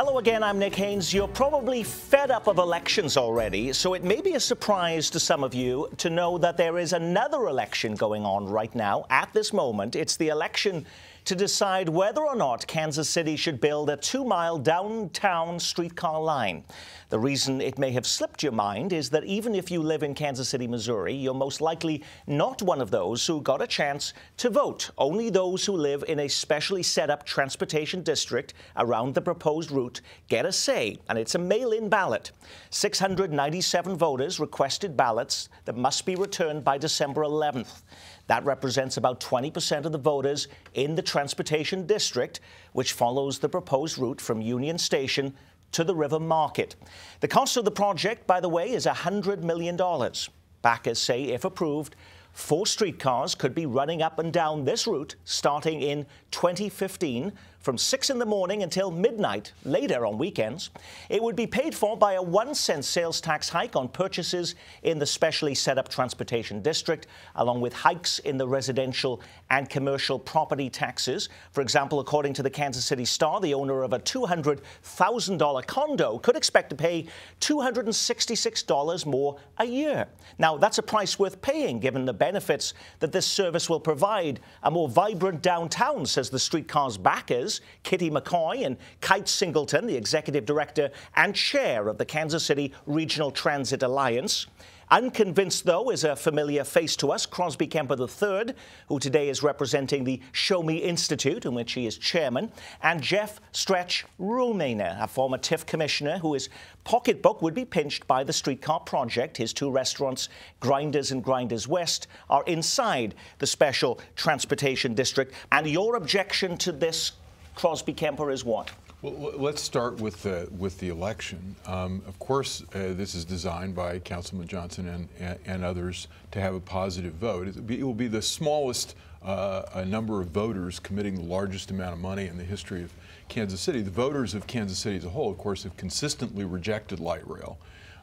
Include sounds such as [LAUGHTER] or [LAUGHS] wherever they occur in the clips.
Hello again, I'm Nick Haines. You're probably fed up of elections already, so it may be a surprise to some of you to know that there is another election going on right now at this moment. It's the election to decide whether or not Kansas City should build a two mile downtown streetcar line. The reason it may have slipped your mind is that even if you live in Kansas City, Missouri, you're most likely not one of those who got a chance to vote. Only those who live in a specially set up transportation district around the proposed route get a say, and it's a mail in ballot. 697 voters requested ballots that must be returned by December 11th. That represents about 20% of the voters in the transportation district, which follows the proposed route from Union Station to the River Market. The cost of the project, by the way, is $100 million. Backers say, if approved, four streetcars could be running up and down this route starting in 2015 from 6 in the morning until midnight, later on weekends. It would be paid for by a one cent sales tax hike on purchases in the specially set up transportation district, along with hikes in the residential and commercial property taxes. For example, according to the Kansas City Star, the owner of a $200,000 condo could expect to pay $266 more a year. Now, that's a price worth paying given the benefits that this service will provide. A more vibrant downtown, says the streetcar's backers. Kitty McCoy, and Kite Singleton, the executive director and chair of the Kansas City Regional Transit Alliance. Unconvinced, though, is a familiar face to us, Crosby Kemper III, who today is representing the Show Me Institute, in which he is chairman, and Jeff Stretch Rumaner, a former TIF commissioner whose pocketbook would be pinched by the streetcar project. His two restaurants, Grinders and Grinders West, are inside the special transportation district. And your objection to this Crosby Kemper is what? Well, let's start with the with the election. Um, of course, uh, this is designed by Councilman Johnson and, and, others to have a positive vote. It will be, it will be the smallest uh, number of voters committing the largest amount of money in the history of Kansas City. The voters of Kansas City as a whole, of course, have consistently rejected light rail.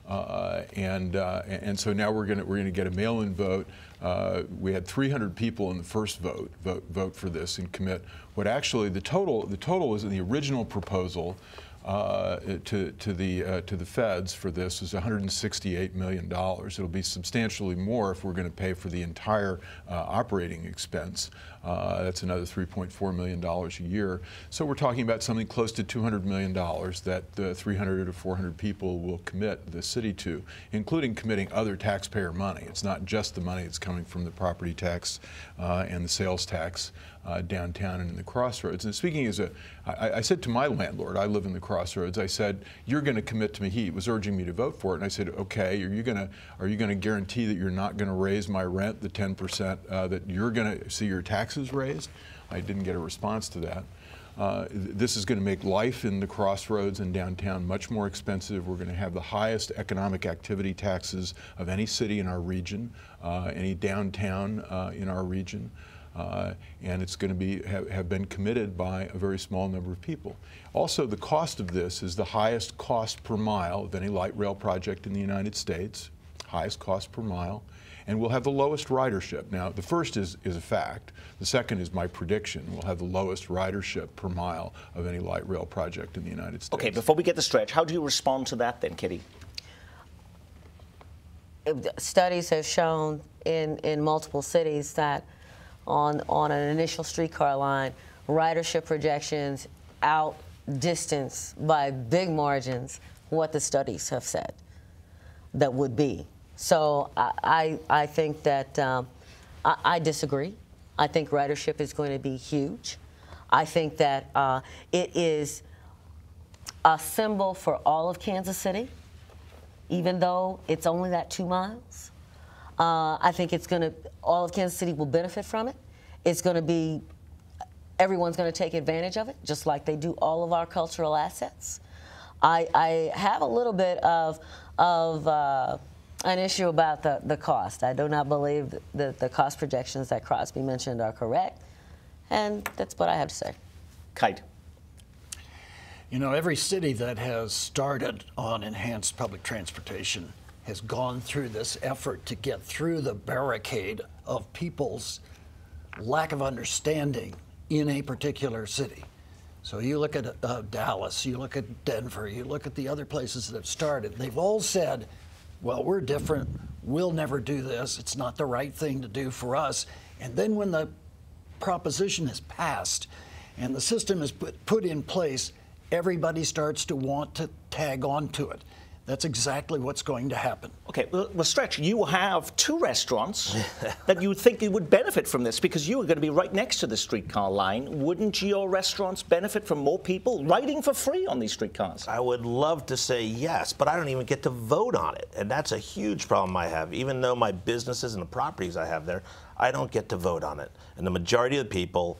Uh, and uh, and so now we're going to we're going to get a mail-in vote. Uh, we had 300 people in the first vote, vote vote for this and commit. What actually the total the total was in the original proposal uh, to, to, the, uh, to the feds for this is $168 million. It'll be substantially more if we're going to pay for the entire uh, operating expense. Uh, that's another $3.4 million a year. So we're talking about something close to $200 million that 300 to 400 people will commit the city to, including committing other taxpayer money. It's not just the money that's coming from the property tax uh, and the sales tax uh, downtown and in the crossroads. And speaking as a, I, I said to my landlord, I live in the crossroads, I said, you're going to commit to me. He was urging me to vote for it. And I said, okay, are you going to, are you going to guarantee that you're not going to raise my rent, the 10%, uh, that you're going to see your taxes raised? I didn't get a response to that. Uh, this is going to make life in the crossroads and downtown much more expensive. We're going to have the highest economic activity taxes of any city in our region, uh, any downtown uh, in our region. Uh, and it's going to be have, have, been committed by a very small number of people. Also, the cost of this is the highest cost per mile of any light rail project in the United States, highest cost per mile, and we'll have the lowest ridership. Now, the first is, is a fact. The second is my prediction. We'll have the lowest ridership per mile of any light rail project in the United States. Okay, before we get the stretch, how do you respond to that then, Kitty? Studies have shown in, in multiple cities that on, on an initial streetcar line, ridership projections out distance by big margins what the studies have said that would be. So I, I, I think that um, I, I, disagree. I think ridership is going to be huge. I think that uh, it is a symbol for all of Kansas City, even though it's only that two miles. Uh, I think it's going to, all of Kansas City will benefit from it. It's going to be, everyone's going to take advantage of it, just like they do all of our cultural assets. I, I have a little bit of, of uh, an issue about the, the cost. I do not believe that the cost projections that Crosby mentioned are correct. And that's what I have to say. Kite. You know, every city that has started on enhanced public transportation has gone through this effort to get through the barricade of people's lack of understanding in a particular city. So you look at uh, Dallas, you look at Denver, you look at the other places that have started. They've all said, well, we're different. We'll never do this. It's not the right thing to do for us. And then when the proposition is passed and the system is put, put in place, everybody starts to want to tag on to it. That's exactly what's going to happen. Okay, well, well Stretch, you have two restaurants [LAUGHS] that you think you would benefit from this because you are going to be right next to the streetcar line. Wouldn't your restaurants benefit from more people riding for free on these streetcars? I would love to say yes, but I don't even get to vote on it. And that's a huge problem I have. Even though my businesses and the properties I have there, I don't get to vote on it. And the majority of the people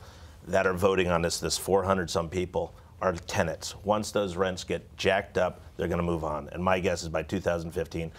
that are voting on this, this 400 some people, are tenants. Once those rents get jacked up, they're going to move on. And my guess is by 2015,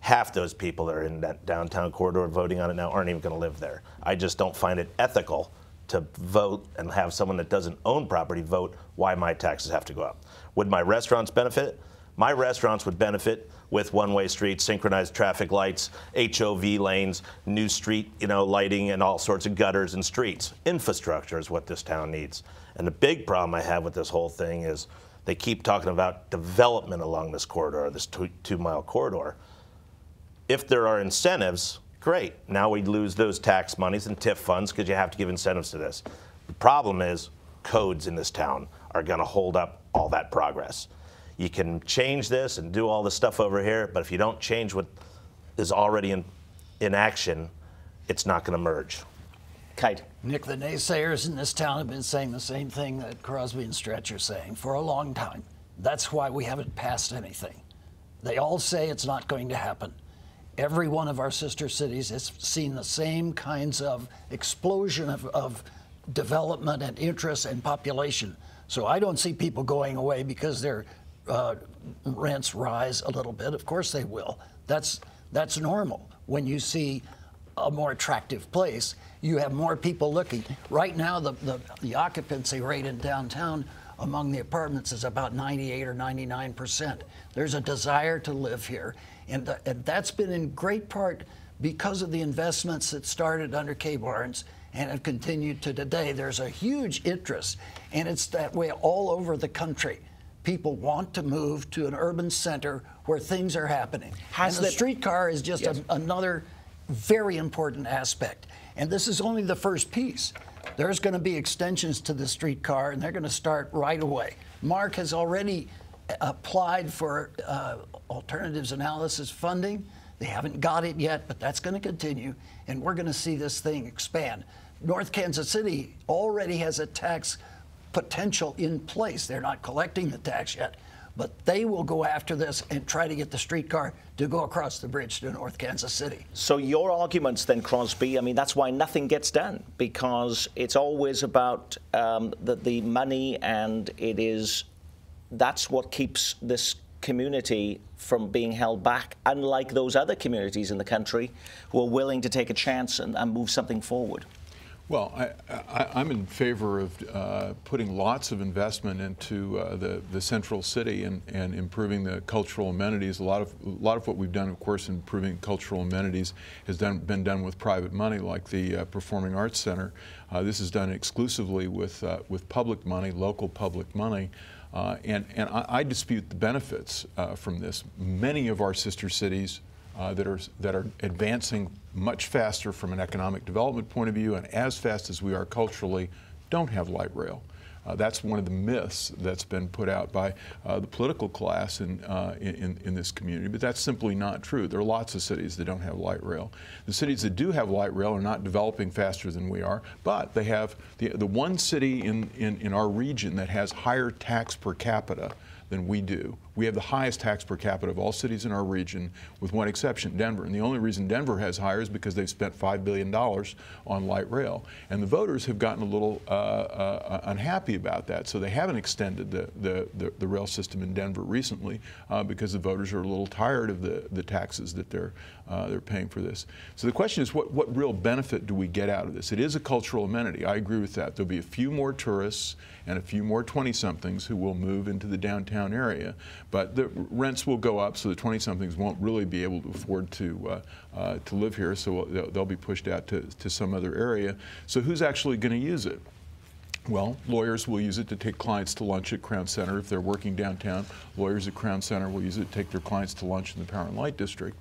half those people that are in that downtown corridor voting on it now aren't even going to live there. I just don't find it ethical to vote and have someone that doesn't own property vote why my taxes have to go up. Would my restaurants benefit? My restaurants would benefit with one-way streets, synchronized traffic lights, HOV lanes, new street, you know, lighting, and all sorts of gutters and streets. Infrastructure is what this town needs. And the big problem I have with this whole thing is they keep talking about development along this corridor, this two, two corridor. If there are incentives, great. Now we lose those tax monies and TIF funds because you have to give incentives to this. The problem is codes in this town are going to hold up all that progress. You can change this and do all this stuff over here, but if you don't change what is already in, in action, it's not going to merge. Kite. Nick, the naysayers in this town have been saying the same thing that Crosby and Stretch are saying for a long time. That's why we haven't passed anything. They all say it's not going to happen. Every one of our sister cities has seen the same kinds of explosion of, of development and interest and population. So I don't see people going away because their uh, rents rise a little bit. Of course they will. That's that's normal when you see a more attractive place, you have more people looking. Right now, the, the, the, occupancy rate in downtown among the apartments is about 98 or 99 percent. There's a desire to live here, and, the, and that's been in great part because of the investments that started under Kay Barnes and have continued to today. There's a huge interest, and it's that way all over the country. People want to move to an urban center where things are happening. Has and the streetcar is just yes. a, another very important aspect. And this is only the first piece. There's going to be extensions to the streetcar, and they're going to start right away. MARC has already applied for uh, alternatives analysis funding. They haven't got it yet, but that's going to continue, and we're going to see this thing expand. North Kansas City already has a tax potential in place. They're not collecting the tax yet, but they will go after this and try to get the streetcar to go across the bridge to North Kansas City. So your arguments then, Crosby, I mean, that's why nothing gets done, because it's always about um, the, the money and it is, that's what keeps this community from being held back, unlike those other communities in the country who are willing to take a chance and, and move something forward. Well, I, am in favor of uh, putting lots of investment into uh, the, the central city and, and improving the cultural amenities. A lot of a lot of what we've done, of course, improving cultural amenities has done, been done with private money, like the uh, Performing Arts Center. Uh, this is done exclusively with uh, with public money, local public money. Uh, and and I, I, dispute the benefits from this. Many of our sister cities uh, that are that are advancing much faster from an economic development point of view and as fast as we are culturally don't have light rail. Uh, that's one of the myths that's been put out by uh, the political class in, uh, in, in, this community, but that's simply not true. There are lots of cities that don't have light rail. The cities that do have light rail are not developing faster than we are, but they have the, the one city in, in, in our region that has higher tax per capita than we do. We have the highest tax per capita of all cities in our region, with one exception, Denver. And the only reason Denver has higher is because they've spent $5 billion on light rail. And the voters have gotten a little uh, uh, unhappy about that. So they haven't extended the, the, the, the rail system in Denver recently uh, because the voters are a little tired of the, the taxes that they're, uh, they're paying for this. So the question is, what, what real benefit do we get out of this? It is a cultural amenity. I agree with that. There'll be a few more tourists and a few more 20-somethings who will move into the downtown area. But the rents will go up, so the 20-somethings won't really be able to afford to uh, uh, to live here, so they'll, they'll, be pushed out to, to some other area. So who's actually going to use it? Well, lawyers will use it to take clients to lunch at Crown Center if they're working downtown. Lawyers at Crown Center will use it to take their clients to lunch in the Power and Light District.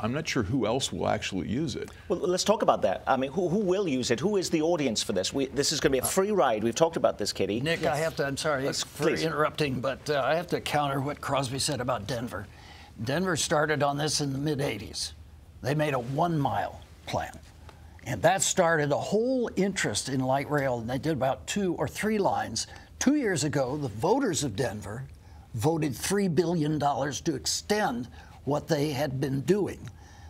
I'm not sure who else will actually use it. Well, let's talk about that. I mean, who, who will use it? Who is the audience for this? We, this is going to be a free ride. We've talked about this, Kitty. Nick, I have to, I'm sorry Let's- for please. interrupting, but uh, I have to counter what Crosby said about Denver. Denver started on this in the mid 80s. They made a one mile plan. And that started a whole interest in light rail, and they did about two or three lines. Two years ago, the voters of Denver voted $3 billion to extend what they had been doing.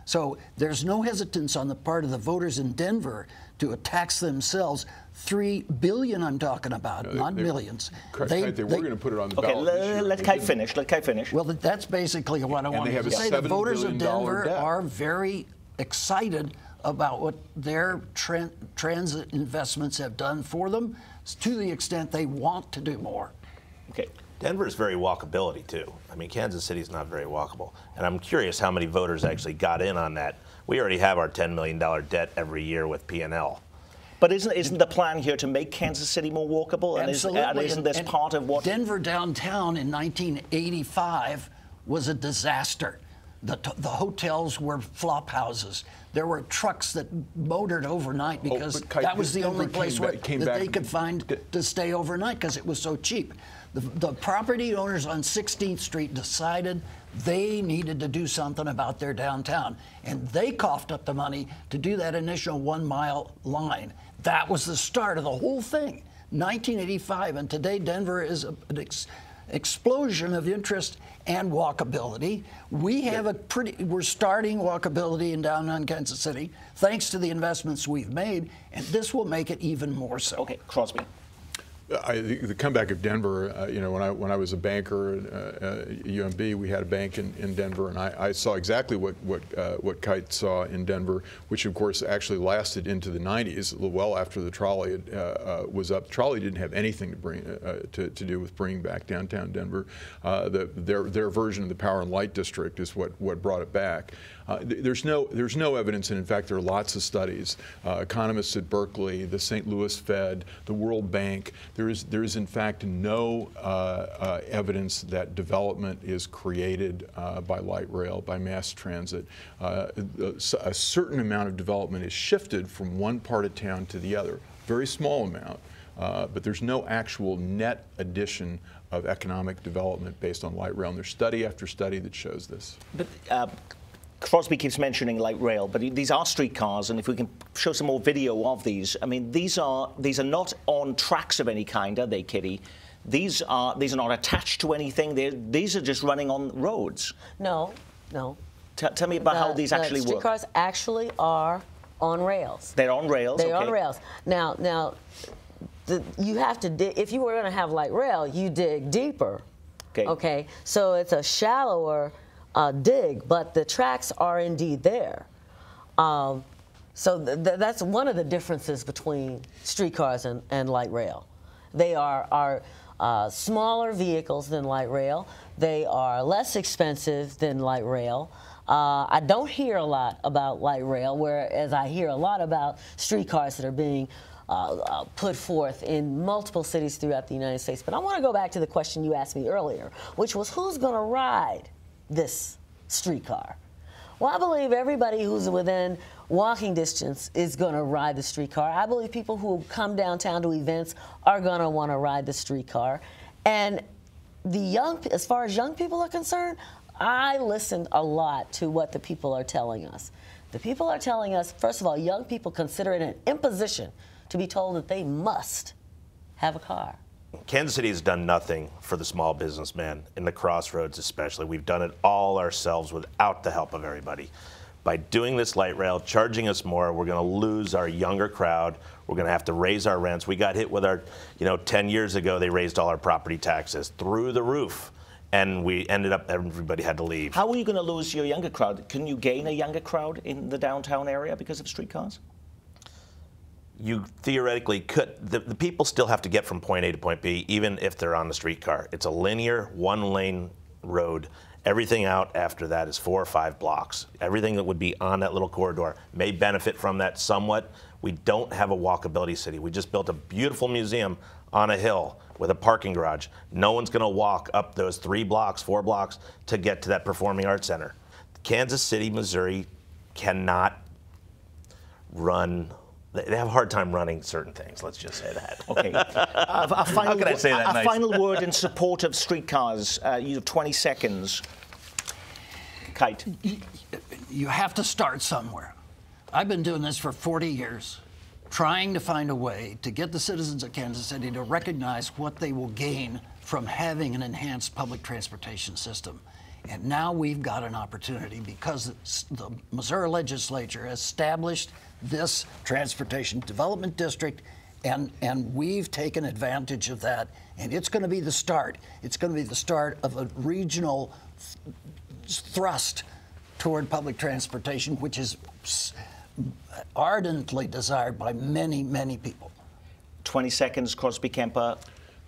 So there's no hesitance on the part of the voters in Denver to tax themselves. Three billion, I'm talking about, they- not they- millions. Correct. They, they were going to put it on the Okay, ballot. this year. let, let Kite finish. Let Kite finish. Well, that's basically what I they wanted have to a say. The $7 voters of Denver are very excited about what their tran- transit investments have done for them to the extent they want to do more. okay. Denver is very walkability too. I mean, Kansas City is not very walkable, and I'm curious how many voters actually got in on that. We already have our $10 million debt every year with P&L. But isn't, isn't the plan here to make Kansas City more walkable? And, is, Absolutely. and isn't this and part of what? Denver downtown in 1985 was a disaster. The, t- the hotels were flop houses. There were trucks that motored overnight oh, because Oh, but Kite, that was the only place where, back- came that back- they could find to stay overnight because it was so cheap. The, the property owners on 16th Street decided they needed to do something about their downtown, and they coughed up the money to do that initial one mile line. That was the start of the whole thing. 1985, and today Denver is a- an explosion of interest and walkability. We have a pretty, we're starting walkability in downtown Kansas City thanks to the investments we've made, and this will make it even more so. Okay, Crosby. I, the, comeback of Denver, uh, you know, when I when I was a banker at uh, uh, UMB, we had a bank in, in Denver, and I, I saw exactly what what uh, what Kite saw in Denver, which of course actually lasted into the 90s, well after the trolley uh, uh, was up. Trolley didn't have anything to bring uh, to, to do with bringing back downtown Denver. Uh, the, their their version of the Power and Light District is what what brought it back. Uh, th- there's no there's no evidence, and in fact there are lots of studies. Uh, economists at Berkeley, the St. Louis Fed, the World Bank. There is there is in fact no uh, uh, evidence that development is created uh, by light rail, by mass transit. Uh, a a certain amount of development is shifted from one part of town to the other, very small amount. Uh, but there's no actual net addition of economic development based on light rail. And there's study after study that shows this. But uh, Crosby keeps mentioning light rail, but these are streetcars, and if we can show some more video of these, I mean, these are these are not on tracks of any kind, are they, Kitty? These are these are not attached to anything. They're, these are just running on roads. No, no. T- tell me about how these the actually work. Streetcars actually are on rails. They're on rails. They're okay. on rails. Now, now, the, you have to. If you were going to have light rail, you dig deeper. Okay. Okay. So it's a shallower uh, dig, but the tracks are indeed there. Um, so th- th- that's one of the differences between streetcars and, and light rail. They are are uh, smaller vehicles than light rail. They are less expensive than light rail. Uh, I don't hear a lot about light rail, whereas I hear a lot about streetcars that are being uh, uh, put forth in multiple cities throughout the United States. But I want to go back to the question you asked me earlier, which was who's going to ride this streetcar? Well, I believe everybody who's within walking distance is going to ride the streetcar. I believe people who come downtown to events are going to want to ride the streetcar. And the young, as far as young people are concerned, I listened a lot to what the people are telling us. The people are telling us, first of all, young people consider it an imposition to be told that they must have a car. Kansas City has done nothing for the small businessman in the crossroads, especially. We've done it all ourselves without the help of everybody. By doing this light rail, charging us more, we're going to lose our younger crowd. We're going to have to raise our rents. We got hit with our, you know, 10 years ago, they raised all our property taxes through the roof. And we ended up, everybody had to leave. How are you going to lose your younger crowd? Can you gain a younger crowd in the downtown area because of streetcars? You theoretically could the, the people still have to get from point A to point B even if they're on the streetcar. It's a linear one lane road. Everything out after that is four or five blocks. Everything that would be on that little corridor may benefit from that somewhat. We don't have a walkability city. We just built a beautiful museum on a hill with a parking garage. No one's going to walk up those three blocks, four blocks to get to that performing arts center. Kansas City, Missouri cannot run. They have a hard time running certain things. Let's just say that. [LAUGHS] Okay. a, a final, can I say that a, a nice? final word in support of streetcars. Uh, you have 20 seconds. Kite. you have to start somewhere. I've been doing this for 40 years, trying to find a way to get the citizens of Kansas City to recognize what they will gain from having an enhanced public transportation system. And now we've got an opportunity because the Missouri legislature established this transportation development district and, and we've taken advantage of that. And it's going to be the start. It's going to be the start of a regional thrust toward public transportation, which is ardently desired by many, many people. 20 seconds, Crosby Kemper.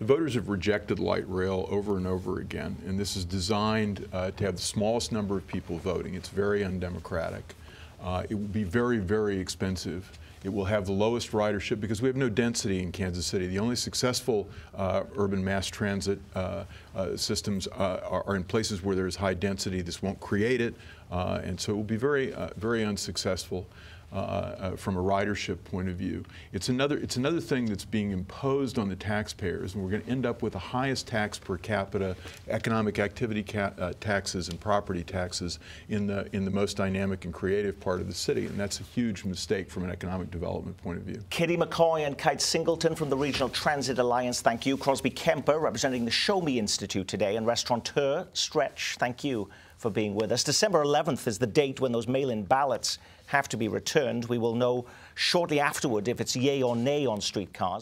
The voters have rejected light rail over and over again, and this is designed uh, to have the smallest number of people voting. It's very undemocratic. Uh, it will be very, very expensive. It will have the lowest ridership because we have no density in Kansas City. The only successful uh, urban mass transit uh, uh, systems uh, are, are, in places where there's high density. This won't create it, uh, and so it will be very, uh, very unsuccessful. Uh, from a ridership point of view. It's another, it's another thing that's being imposed on the taxpayers, and we're going to end up with the highest tax per capita economic activity uh, taxes and property taxes in the, in the most dynamic and creative part of the city, and that's a huge mistake from an economic development point of view. Kitty McCoy and Kite Singleton from the Regional Transit Alliance, thank you. Crosby Kemper representing the Show Me Institute today, and restaurateur Stretch, thank you for being with us. December 11th is the date when those mail-in ballots have to be returned. We will know shortly afterward if it's yay or nay on streetcars.